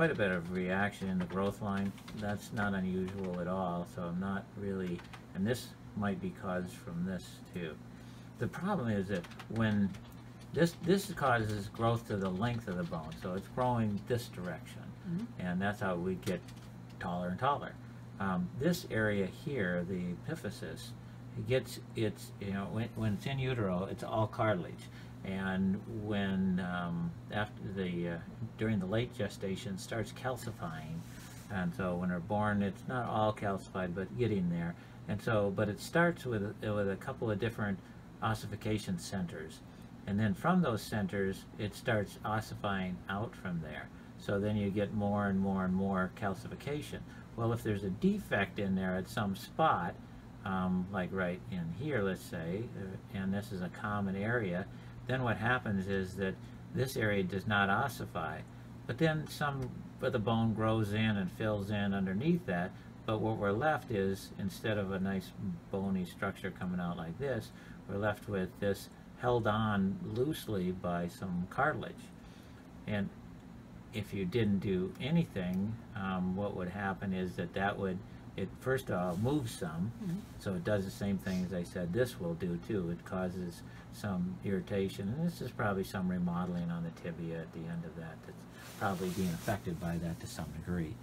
quite a bit of reaction in the growth line. That's not unusual at all, so I'm not really, and this might be caused from this too. The problem is that when, this, this causes growth to the length of the bone, so it's growing this direction. Mhm. And that's how we get taller and taller. Um, this area here, the epiphysis, it gets, it's, you know, when, when it's in utero, it's all cartilage. And when, um, after the, uh, during the late gestation, starts calcifying. And so when they're born, it's not all calcified, but getting there. And so, but it starts with, with a couple of different ossification centers. And then from those centers, it starts ossifying out from there. So then you get more and more and more calcification. Well, if there's a defect in there at some spot, um, like right in here, let's say, uh, and this is a common area, then what happens is that this area does not ossify. But then some of the bone grows in and fills in underneath that, but what we're left is, instead of a nice bony structure coming out like this, we're left with this held on loosely by some cartilage. And if you didn't do anything, um, what would happen is that that would, it first of all moves some, Mhm. so it does the same thing as I said this will do too. It causes some irritation, and this is probably some remodeling on the tibia at the end of that that's probably being affected by that to some degree.